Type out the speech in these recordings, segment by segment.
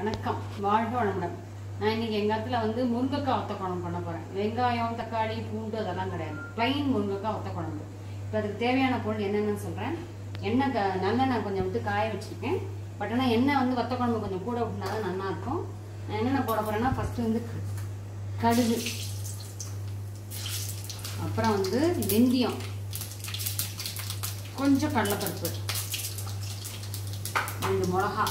வணக்கம். வாழ்க வளமுடன். நான் இன்னைக்கு எங்கள் இடத்துல வந்து முருங்கைக்காய் ஒத்த குழம்பு பண்ண போகிறேன் வெங்காயம் தக்காளி பூண்டு அதெல்லாம் கிடையாது. ப்ளைன் முருங்கைக்காய் ஒத்த குழம்பு இப்போ அதுக்கு தேவையான பொருள் என்னென்னு சொல்கிறேன் எண்ணெய் க நல்லெண்ணெய் கொஞ்சம் விட்டு காய வச்சுருக்கேன். பட் ஆனால் எண்ணெய் வந்து ஒத்த குழம்பு கொஞ்சம் கூட விட்டுனா தான் நல்லாயிருக்கும். நான் என்னென்ன போட போகிறேன்னா ஃபஸ்ட்டு வந்து கடுகு. அப்புறம் வந்து வெந்தயம். கொஞ்சம் கடலைப்பருப்பு. ரெண்டு மிளகா.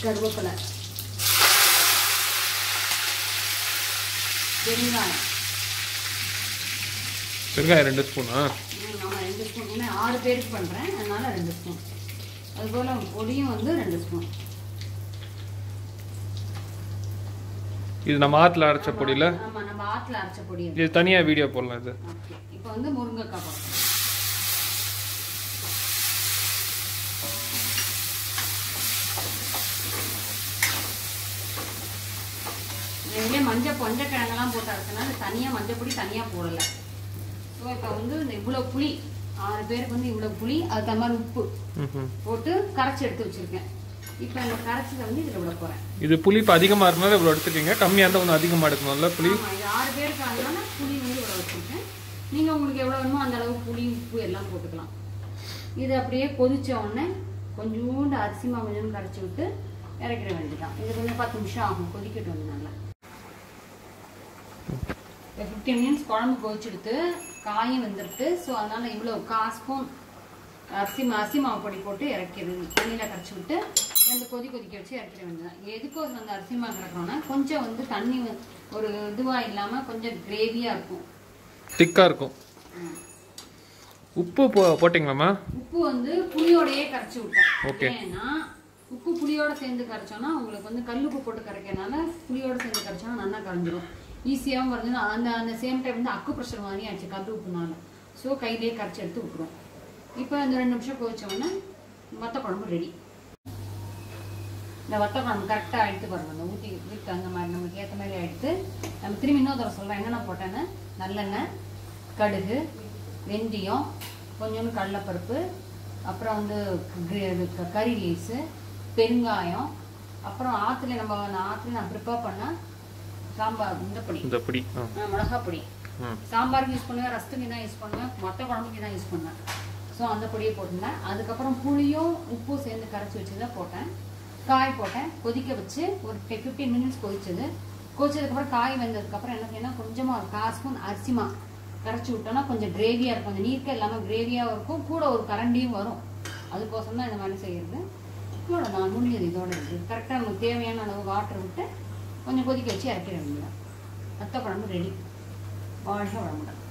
கருவேப்பிலை பெருங்காயம் பெருங்காயம் ரெண்டு ஸ்பூனா? ம், ஆமா ரெண்டு ஸ்பூன். ஏன்னா ஆறு பேருக்கு பண்ணுறேன் அதனால ரெண்டு ஸ்பூன். அதுபோல் பொடியும் வந்து ரெண்டு ஸ்பூன். இது நம்ம ஆற்றுல அரைச்ச பொடியில்? ஆமா நம்ம ஆற்றுல அரைச்ச பொடி இது தனியாக வீடியோ போடலாம் இது. இப்போ வந்து முருங்கைக்காய் போடுறோம் இதுலேயே மஞ்சள் கொஞ்சம் கிழங்கெல்லாம் போட்டு அரைச்சனால தனியாக மஞ்சள் பொடி தனியாக போடலை. ஸோ இப்போ வந்து இந்த இவ்வளோ புளி ஆறு பேருக்கு வந்து இவ்வளோ புளி அது தகுந்த மாதிரி உப்பு. போட்டு கரைச்சி எடுத்து வச்சிருக்கேன். இப்போ இந்த கரைச்சதை வந்து இதில் விட போகிறேன் இது புளிப்பு அதிகமாக இருந்தாலும் இவ்வளோ எடுத்துக்கீங்க. கம்மியாக இருந்தால் கொஞ்சம் அதிகமாக எடுக்கணும்ல புளி? ஆறு பேருக்கு அதனால புளி வந்து இவ்வளோ வச்சிருக்கேன். நீங்க உங்களுக்கு எவ்வளவு வேணுமோ அந்த அளவு புளி உப்பு எல்லாம் போட்டுக்கலாம். இது அப்படியே கொதிச்ச உடனே கொஞ்சோண்டு அரிசி மாவு கரைச்சி விட்டு இறக்கிட வேண்டியதுதான். இது கொஞ்சம் பத்து நிமிஷம் ஆகும். கொதிக்கட்டும் நல்லா. இப்போ ஃபிஃப்டீன் மினிட்ஸ் குழம்பு கொதிச்சுடுத்து காயும் வெந்துடுத்து ஸோ அதனால இவ்வளோ கால் ஸ்பூன் அரிசி அரிசி மாவு பொடி போட்டு இறக்கிறது தண்ணியில் கரைச்சி விட்டு ரெண்டு கொதி கொதிக்க வச்சு இறக்கிட வேண்டியதான் எதுக்கு ஒரு அந்த அரிசி மாவு கிடக்கணும்னா கொஞ்சம் வந்து தண்ணி ஒரு இதுவாக இல்லாமல் கொஞ்சம் கிரேவியாக இருக்கும். திக்காக இருக்கும். உப்பு போட்டிங்களாம்மா? உப்பு வந்து புளியோடையே கரைச்சி விட்டேன். ஏன்னா உப்பு புளியோட சேர்ந்து கரைச்சோம்னா உங்களுக்கு வந்து கல்லுப்பு போட்டு கரைக்கிறனால புளியோட சேர்ந்து கரைச்சோம்னா நல்லா கரைஞ்சிரும். ஈஸியாகவும் வருது. அந்த அந்த சேம் டைம் வந்து அக்கு ப்ரெஷர் மாதிரி ஆச்சு கது உப்புனால. ஸோ கையிலேயே கரைச்சி எடுத்து விட்டுரும் இப்போ இந்த ரெண்டு நிமிஷம் கொதிச்ச உடனே வத்த குழம்பு ரெடி இந்த வத்த குழம்பு கரெக்டாக எடுத்து பாருங்க. அந்த ஊற்றி ஊற்றி அந்த மாதிரி நமக்கு ஏற்ற மாதிரி எடுத்து நம்ம திரும்பி இன்னொரு தடவை சொல்கிறேன் என்னென்ன போட்டேன்னு? நல்லெண்ணெய் கடுகு வெந்தயம் கொஞ்சோண்டு கடலைப்பருப்பு அப்புறம் வந்து இது க- கறி லீஸு பெருங்காயம் அப்புறம் ஆற்றுல நம்ம அந்த ஆற்றுல நான் ப்ரிப்பேர் பண்ணால் சாம்பார் இந்த பொடி. இந்த பொடி மிளகா பொடி. சாம்பாருக்கு யூஸ் பண்ணுவேன் ரசத்துக்கு தான் யூஸ் பண்ணுவேன் மொத்த குழம்புக்கு தான் யூஸ் பண்ணேன் ஸோ அந்த பொடியை போட்டிருந்தேன். அதுக்கப்புறம் புளியும் உப்பும் சேர்ந்து கரைச்சி வச்சு தான் போட்டேன். காய் போட்டேன். கொதிக்க வச்சு ஒரு ஃபிஃப்டீன் மினிட்ஸ் கொதிச்சது. கொதிச்சதுக்கப்புறம் காய் வெந்ததுக்கப்புறம் என்ன செய்யணும் கொஞ்சமாக ஒரு கால் ஸ்பூன் அரிசிமா கரைச்சி விட்டோம்னா கொஞ்சம் கிரேவியாக இருக்கும். அந்த நீர்க்க இல்லாமல் கிரேவியாகவும் இருக்கும். கூட ஒரு கரண்டியும் வரும். அதுக்கோசரம் தான் இந்த மாதிரி செய்யறது. இதோட நான் முடிஞ்சது. இதோட இருக்குது கரெக்டாக நமக்கு தேவையான அளவு வாட்டர் விட்டு கொஞ்சம் கொதிக்க வச்சு இறக்கிட வேண்டியதான் மற்ற குழம்பு ரெடி வாழ்க வளமுடன்